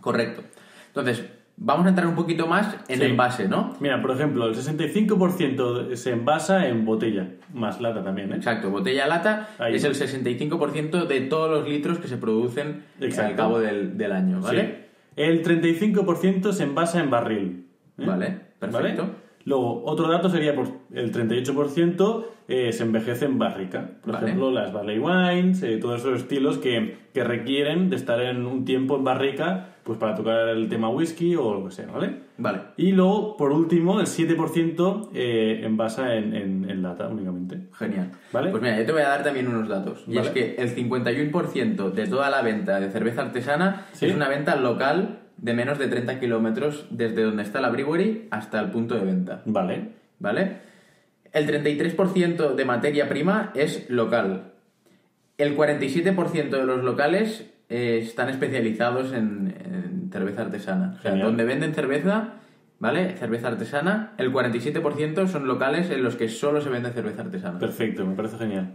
Correcto. Entonces, vamos a entrar un poquito más en Sí. envase, ¿no? Mira, por ejemplo, el 65% se envasa en botella, más lata también, ¿eh? Exacto, botella lata Ahí. es el 65% de todos los litros que se producen Exacto. al cabo del, del año, ¿vale? Sí. El 35% se envasa en barril. ¿eh? Vale, perfecto. ¿Vale? Luego, otro dato sería pues, el 38% eh, se envejece en barrica. Por Vale. ejemplo, las Valley Wines, eh, todos esos estilos que, que requieren de estar en un tiempo en barrica pues para tocar el tema whisky o lo que sea, ¿vale? Vale. Y luego, por último, el 7% eh, envasa en, en- en lata únicamente. Genial. ¿Vale? Pues mira, yo te voy a dar también unos datos. Y Vale. es que el 51% de toda la venta de cerveza artesana Sí. es una venta local de menos de 30 kilómetros desde donde está la brewery hasta el punto de venta. Vale. ¿Vale? El 33% de materia prima es local. El 47% de los locales eh, están especializados en, en cerveza artesana. O sea, donde venden cerveza, ¿vale? Cerveza artesana, el 47% son locales en los que solo se vende cerveza artesana. Perfecto, me parece genial.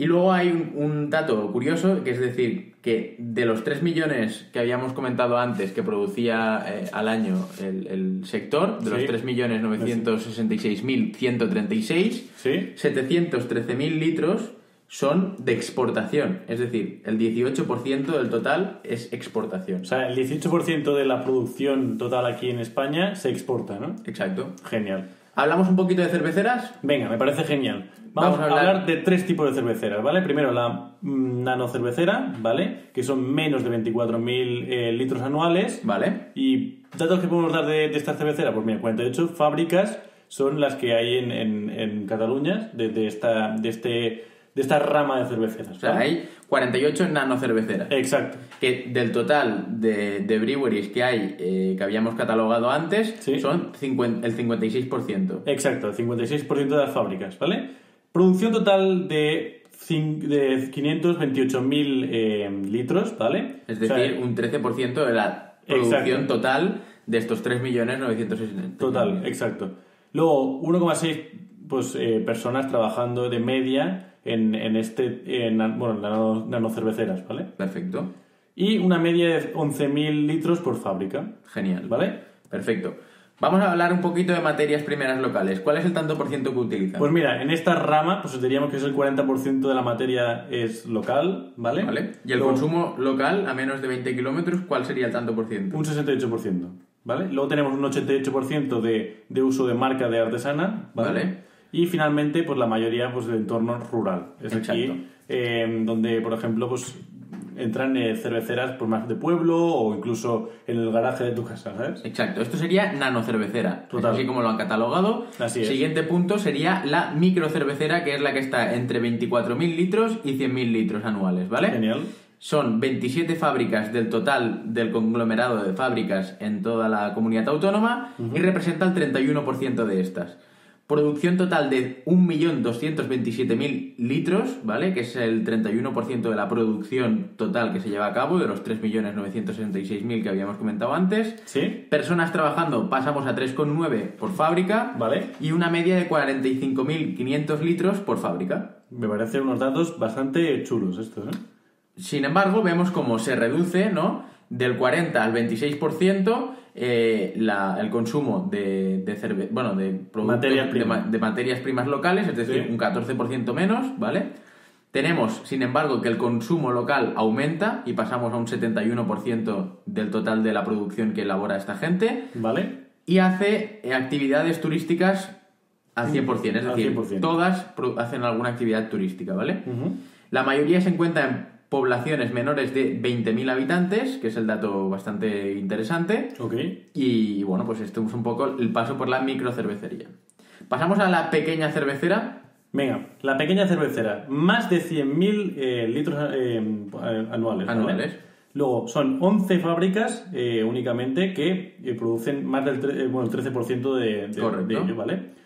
Y luego hay un, un dato curioso, que es decir, que de los 3 millones que habíamos comentado antes que producía eh, al año el, el sector, de los Sí. 3.966.136, ¿Sí? 713.000 litros son de exportación. Es decir, el 18% del total es exportación. O sea, el 18% de la producción total aquí en España se exporta, ¿no? Exacto. Genial. ¿Hablamos un poquito de cerveceras? Venga, me parece genial. Vamos, Vamos a a hablar- hablar de tres tipos de cerveceras, ¿vale? Primero la mm, nanocervecera, ¿vale? Que son menos de 24.000 eh, litros anuales. ¿Vale? Y datos que podemos dar de, de esta cervecera, pues mira, 48 fábricas son las que hay en, en- en Cataluña de, de esta, de, este, de esta rama de cerveceras. O sea, ¿vale? hay 48 nanocerveceras. Exacto. que del total de, de breweries que hay, eh, que habíamos catalogado antes, Sí. son 50 el 56%. Exacto, el 56% de las fábricas, ¿vale? Producción total de, de 528.000 eh, litros, ¿vale? Es O sea, decir, un 13% de la producción Exacto. total de estos 3.960.000. Total, exacto. Luego, 1,6 pues, eh, personas trabajando de media en, en este, en, bueno, en nano, nanocerveceras, ¿vale? Perfecto. Y una media de 11.000 litros por fábrica, Genial. ¿vale? Perfecto. Vamos a hablar un poquito de materias primeras locales. ¿Cuál es el tanto por ciento que utilizan? Pues mira, en esta rama, pues diríamos que es el 40% de la materia es local, ¿vale? ¿Vale? Y el Luego- consumo local a menos de 20 kilómetros, ¿cuál sería el tanto por ciento? Un 68%, ¿vale? Luego tenemos un 88% de, de uso de marca de artesana, ¿vale? Vale. Y finalmente, pues la mayoría pues, de entorno rural. Es Exacto. aquí eh, donde, por ejemplo, pues entran eh, cerveceras pues, más de pueblo o incluso en el garaje de tu casa, ¿sabes? Exacto, esto sería nanocervecera, Total. así como lo han catalogado. Así es. Siguiente punto sería la microcervecera, que es la que está entre 24.000 litros y 100.000 litros anuales, ¿vale? Genial. Son 27 fábricas del total del conglomerado de fábricas en toda la comunidad autónoma y representa el 31% de estas. Producción total de 1.227.000 litros, ¿vale? Que es el 31% de la producción total que se lleva a cabo, de los 3.966.000 que habíamos comentado antes. ¿Sí? Personas trabajando pasamos a 3,9 por fábrica Vale. y una media de 45.500 litros por fábrica. Me parecen unos datos bastante chulos estos, ¿eh? Sin embargo, vemos cómo se reduce, ¿no? Del 40 al 26% eh, la- el consumo de, de cerve- bueno, de Materias de, primas. ma- de materias primas locales, es decir, Sí. un 14% menos, ¿vale? Tenemos, sin embargo, que el consumo local aumenta y pasamos a un 71% del total de la producción que elabora esta gente ¿Vale? y hace eh, actividades turísticas al 100%, es decir, 100%. todas hacen alguna actividad turística, ¿vale? La mayoría se encuentra en poblaciones menores de 20.000 habitantes, que es el dato bastante interesante. Ok. Y bueno, pues esto es un poco el paso por la microcervecería. Pasamos a la pequeña cervecera. Venga, la pequeña cervecera, más de 100.000 eh, litros eh, anuales. ¿vale? Anuales. Luego, son 11 fábricas eh, únicamente que eh, producen más del bueno, el 13% de, de, de ello, ¿vale?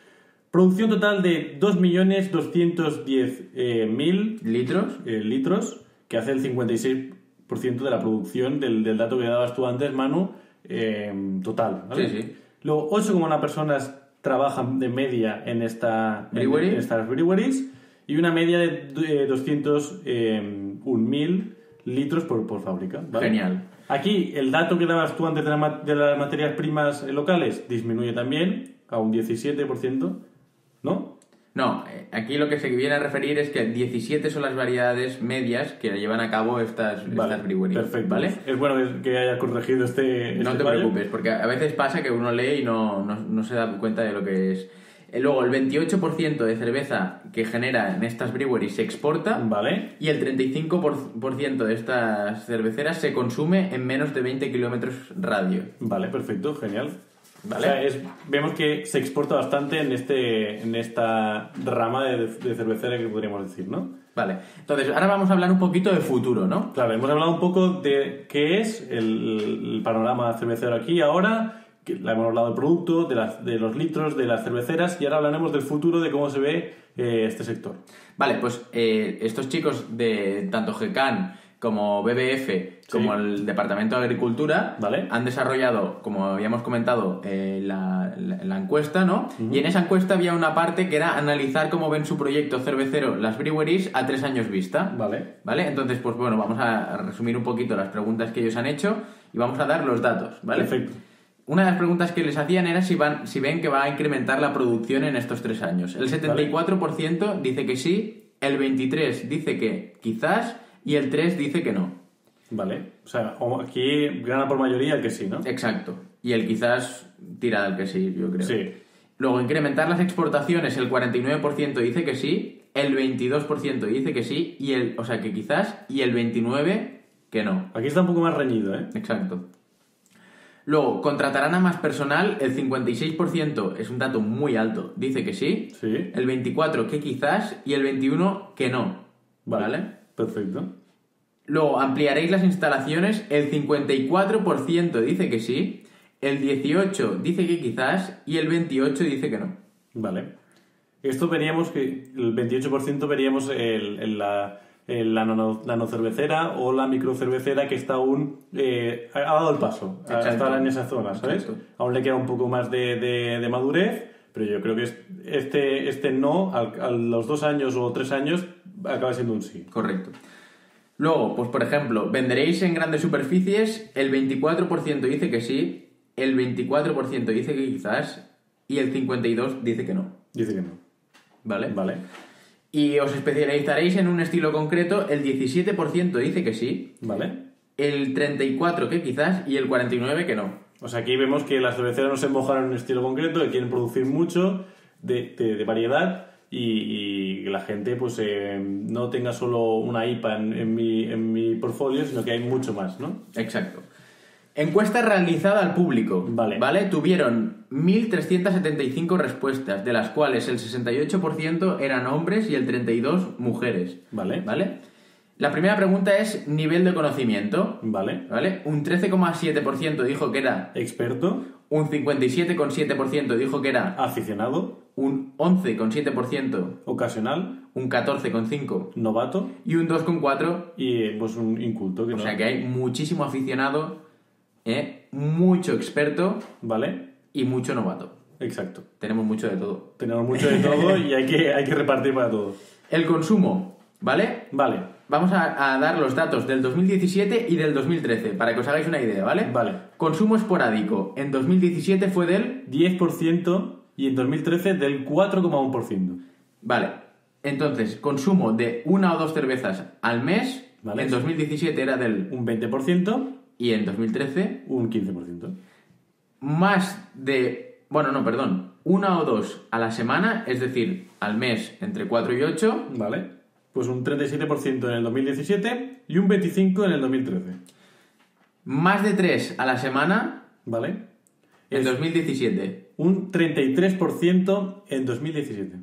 Producción total de 2.210.000 Litros. eh, litros, que hace el 56% de la producción del, del dato que dabas tú antes, Manu, eh, total. ¿vale? Sí, sí. Luego, 8,1 personas trabajan de media en, esta, en- Brewery. en estas breweries y una media de eh, 201.000 litros por, por fábrica. ¿vale? Genial. Aquí, el dato que dabas tú antes de, la de las materias primas eh, locales disminuye también a un 17%, ¿no? Eh, aquí lo que se viene a referir es que 17 son las variedades medias que llevan a cabo estas, estas breweries. perfecto. ¿Vale? Es bueno que- haya corregido este. No este te fallo. preocupes, porque a veces pasa que uno lee y no, no, no se da cuenta de lo que es. Eh, Luego, el 28% de cerveza que genera en estas breweries se exporta Vale, y el 35% de estas cerveceras se consume en menos de 20 kilómetros radio. vale, perfecto, genial. Vale. O sea, es- vemos que se exporta bastante en, este, en esta rama de, de cervecera que podríamos decir, ¿no? Vale, entonces ahora vamos a hablar un poquito de futuro, ¿no? Claro, hemos hablado un poco de qué es el, el panorama cervecero aquí ahora, que la hemos hablado del producto, de, las, de los litros, de las cerveceras y ahora hablaremos del futuro, de cómo se ve eh, este sector. Vale, pues eh, estos chicos de tanto GECAN como BBF, como el Departamento de Agricultura, Vale. han desarrollado, como habíamos comentado, eh, la, la- la encuesta, ¿no? Y en esa encuesta había una parte que era analizar cómo ven su proyecto cervecero, las breweries, a tres años vista. Vale. ¿Vale? Entonces, pues bueno, vamos a resumir un poquito las preguntas que ellos han hecho y vamos a dar los datos, ¿vale? Perfecto. Una de las preguntas que les hacían era si, van, si ven que va a incrementar la producción en estos tres años. El 74% dice que sí, el 23% dice que quizás y el 3% dice que no. Vale. O sea, aquí gana por mayoría el que sí, ¿no? Exacto. Y el quizás tira del que sí, yo creo. Sí. Luego, incrementar las exportaciones, el 49% dice que sí, el 22% dice que sí, y el, o sea, que quizás, y el 29% que no. Aquí está un poco más reñido, ¿eh? Exacto. Luego, contratarán a más personal, el 56% es un dato muy alto, dice que sí, Sí. el 24% que quizás y el 21% que no. ¿Vale? Perfecto. Luego, ampliaréis las instalaciones, el 54% dice que sí, el 18% dice que quizás y el 28% dice que no. Vale. Esto veríamos que el 28% veríamos el, el- la, el- la nano, nanocervecera o la microcervecera que está aún eh, ha dado el paso estar en esa zona, ¿sabes? Exacto. Aún le queda un poco más de, de- de madurez, pero yo creo que es- este, este no, a los dos años o tres años, acaba siendo un sí. Correcto. Luego, pues por ejemplo, venderéis en grandes superficies, el 24% dice que sí, el 24% dice que quizás y el 52% dice que no. Dice que no. ¿Vale? Vale. Y os especializaréis en un estilo concreto, el 17% dice que sí, Vale. el 34% que quizás y el 49% que no. O sea, aquí vemos que las cerveceras no se mojan en un estilo concreto, que quieren producir mucho de, de- de variedad y, y la gente pues eh, no tenga solo una IPA en, en mi, en mi portfolio, sino que hay mucho más, ¿no? Exacto. Encuesta realizada al público. Vale. ¿Vale? Tuvieron 1.375 respuestas, de las cuales el 68% eran hombres y el 32% mujeres. Vale. ¿Vale? La primera pregunta es nivel de conocimiento. Vale. ¿Vale? Un 13,7% dijo que era, Experto, un 57,7% dijo que era, aficionado, un 11,7%, ocasional, un 14,5% novato y un 2,4%. y pues un inculto. Que O no- sea que hay muchísimo aficionado, ¿eh? mucho experto Vale. y mucho novato. Exacto. Tenemos mucho de todo. Tenemos mucho de todo y hay que, hay que repartir para todos. El consumo, ¿vale? Vale. Vamos a, a dar los datos del 2017 y del 2013 para que os hagáis una idea, ¿vale? Vale. Consumo esporádico en 2017 fue del... 10% y en 2013 del 4,1%. Vale. Entonces, consumo de una o dos cervezas al mes Vale. en 2017 era del... Un 20% Y en 2013 un 15%. más de... Bueno, no, perdón. Una o dos a la semana, es decir, al mes entre 4 y 8. Vale. Pues un 37% en el 2017 y un 25% en el 2013. Más de 3 a la semana ¿Vale? en Es 2017. un 33% en 2017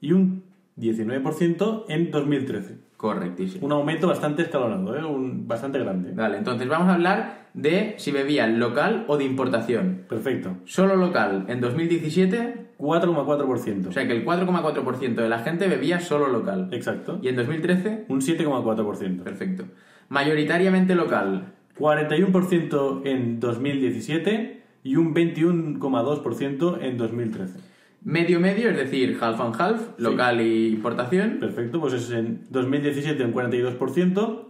y un 19% en 2013. Correctísimo. Un aumento bastante escalonado, ¿eh? un, bastante grande. Vale, entonces vamos a hablar de si bebían local o de importación. Perfecto. Solo local en 2017, 4,4%. o sea que el 4,4% de la gente bebía solo local. Exacto. Y en 2013, Un 7,4%. perfecto. Mayoritariamente local. 41% en 2017 y un 21,2% en 2013. Medio medio, es decir, half and half, local y importación. Perfecto, pues es en 2017 un 42%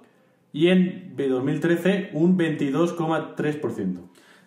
y en 2013 un 22,3%.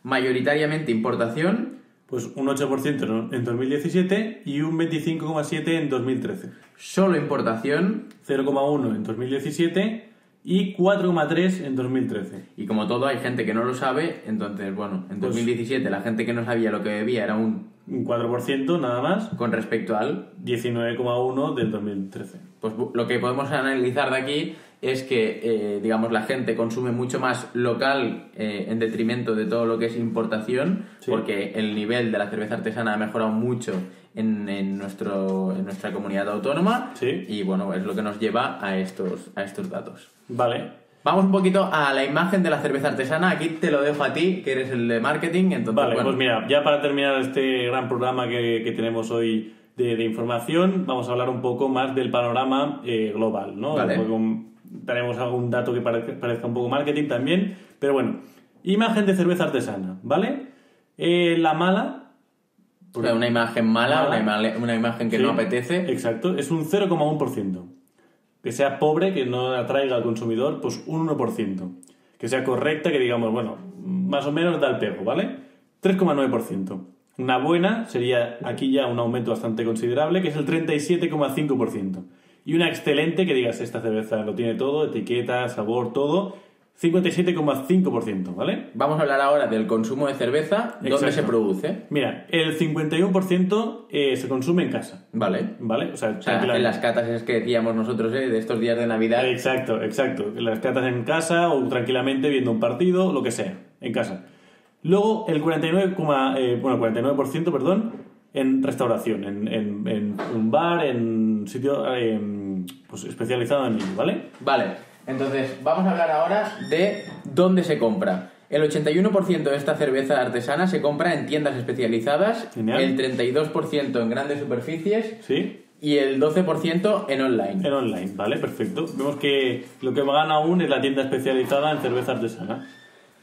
Mayoritariamente importación, Pues un 8% en 2017 y un 25,7% en 2013. solo importación 0,1 en 2017 y 4,3 en 2013. y como todo hay gente que no lo sabe, entonces bueno, en Pues- 2017 la gente que no sabía lo que bebía era un Un 4% nada más, con respecto al 19,1 del 2013. pues lo que podemos analizar de aquí es que eh, digamos la gente consume mucho más local eh, en detrimento de todo lo que es importación Sí. porque el nivel de la cerveza artesana ha mejorado mucho en, en nuestro en nuestra comunidad autónoma Sí. y bueno es lo que nos lleva a estos a estos datos Vale. vamos un poquito a la imagen de la cerveza artesana aquí te lo dejo a ti que eres el de marketing entonces Vale, bueno, pues mira, ya para terminar este gran programa que, que tenemos hoy de, de información, vamos a hablar un poco más del panorama eh, global, ¿no? Vale. Daremos algún dato que parezca, parezca un poco marketing también, pero bueno, imagen de cerveza artesana, ¿vale? Eh, la mala, o sea, una imagen mala, Mala. Una, ima- una imagen que Sí, no apetece Exacto, es un 0,1%. Que sea pobre, que no atraiga al consumidor, pues un 1%. Que sea correcta, que digamos, bueno, más o menos da el pego, ¿vale? 3,9%. Una buena sería aquí ya un aumento bastante considerable, que es el 37,5%. Y una excelente, que digas, esta cerveza lo tiene todo, etiqueta, sabor, todo, 57,5%, ¿vale? Vamos a hablar ahora del consumo de cerveza, dónde Exacto. se produce. Mira, el 51% eh, se consume en casa, Vale. ¿vale? O sea, O sea, en las catas es que decíamos nosotros ¿eh? de estos días de Navidad. Exacto, exacto. Las catas en casa o tranquilamente viendo un partido, lo que sea, en casa. Luego el 49, coma- eh, bueno, 49%, perdón, en restauración, en, en- en un bar, en sitio eh, pues especializado en ello, ¿vale? Vale, entonces vamos a hablar ahora de dónde se compra. El 81% de esta cerveza artesana se compra en tiendas especializadas, Genial. el 32% en grandes superficies ¿Sí? y el 12% en online. En online, ¿vale? Perfecto. Vemos que lo que gana aún es la tienda especializada en cerveza artesana.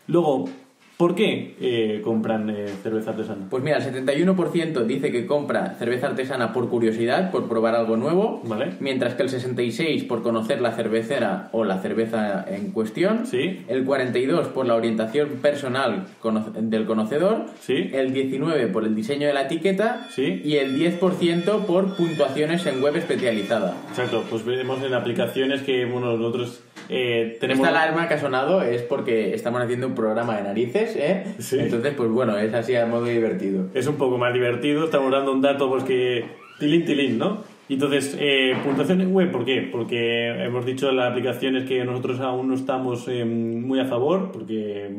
Luego, ¿por qué eh, compran eh, cerveza artesana? Pues mira, el 71% dice que compra cerveza artesana por curiosidad, por probar algo nuevo, Vale. mientras que el 66% por conocer la cervecera o la cerveza en cuestión, Sí. el 42% por la orientación personal cono- del conocedor, Sí. el 19% por el diseño de la etiqueta Sí. y el 10% por puntuaciones en web especializada. Exacto, pues vemos en aplicaciones que, bueno, nosotros eh, tenemos... Esta alarma que ha sonado es porque estamos haciendo un programa de narices, ¿eh? Sí. Entonces, pues bueno, es así a modo divertido. es un poco más divertido, estamos dando un dato pues que tilín tilín, ¿no? Entonces, eh, puntuación en web, ¿por qué? Porque hemos dicho en las aplicaciones que nosotros aún no estamos eh, muy a favor, porque por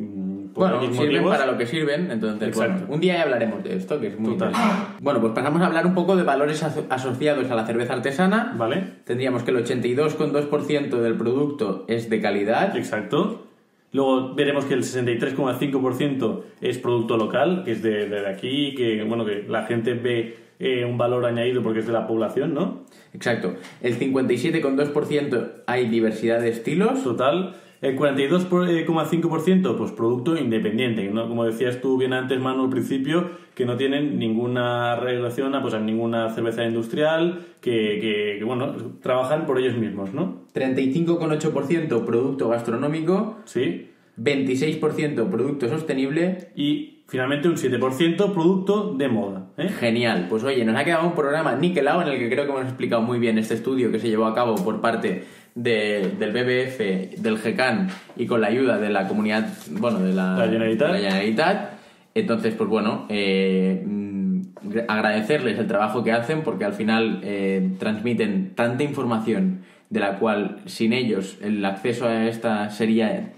Bueno, sirven motivos. para lo que sirven, entonces bueno, un día ya hablaremos de esto, que es muy Total. interesante. Bueno, pues pasamos a hablar un poco de valores aso- asociados a la cerveza artesana. ¿Vale? Tendríamos que el 82,2% del producto es de calidad. Exacto. Luego veremos que el 63,5% es producto local, que es de, de aquí, que bueno que la gente ve eh, un valor añadido porque es de la población, ¿no? Exacto. El 57,2% hay diversidad de estilos. Total. El 42,5% pues producto independiente, ¿no? como decías tú bien antes, Manu, al principio, que no tienen ninguna relación a, pues, a ninguna cerveza industrial, que, que- que, bueno, trabajan por ellos mismos, ¿no? 35,8% producto gastronómico. Sí. 26% producto sostenible. Y finalmente un 7% producto de moda. ¿eh? Genial. Pues oye, nos ha quedado un programa niquelado en el que creo que hemos explicado muy bien este estudio que se llevó a cabo por parte de- del BBF, del GECAN y con la ayuda de la comunidad, bueno, de la, La Generalitat. de la Generalitat. Entonces, pues bueno, eh, mm, agradecerles el trabajo que hacen porque al final eh, transmiten tanta información de la cual sin ellos el acceso a esta sería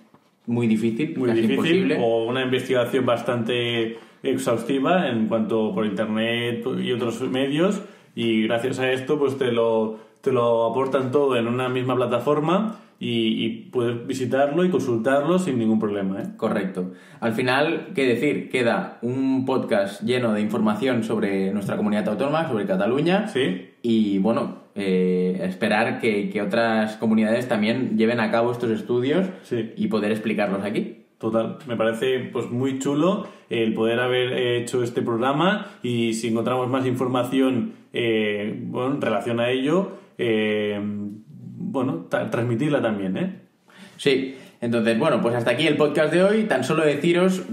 muy difícil, Muy casi difícil, imposible. o una investigación bastante exhaustiva en cuanto por internet y otros medios, y gracias a esto pues te lo, te lo aportan todo en una misma plataforma y, y puedes visitarlo y consultarlo sin ningún problema. ¿eh? Correcto. Al final, ¿qué decir? Queda un podcast lleno de información sobre nuestra comunidad autónoma, sobre Cataluña. Sí, Y bueno, eh, esperar que, que otras comunidades también lleven a cabo estos estudios Sí. y poder explicarlos aquí. Total, me parece pues muy chulo el poder haber hecho este programa y si encontramos más información eh, bueno, en relación a ello, eh, bueno, tra- transmitirla también, ¿eh? Sí, entonces, bueno, pues hasta aquí el podcast de hoy. Tan solo deciros